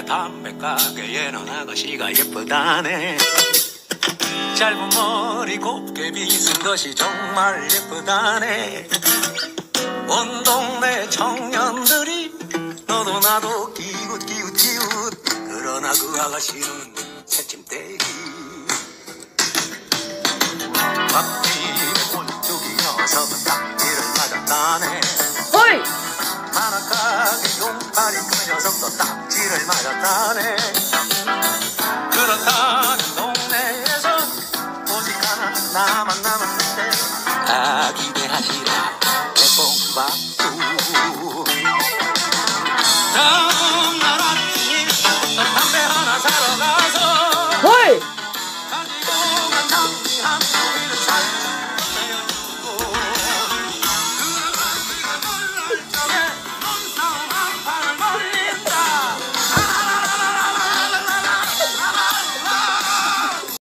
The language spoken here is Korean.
동네 담배 가게에는 아가씨가 예쁘다네. 짧은 머리 곱게 빗은 것이 정말 예쁘다네. 온 동네 청년들이 너도 나도 기웃 기웃 기웃. 그러나 그 아가씨는 새침대기. 밥집에 꼴뚜기 녀석은 딱지를 맞았다네. 헐! 만화가게 용팔이 그 녀석도 딱 나갔다네 그렇다 동네에서 오직 하나 나만 남았는데 다 기대하시라 대봉박두 다음 날 아침 또 담배 하나 사러 가서 헐 가지고 간 담비 한 포기를 살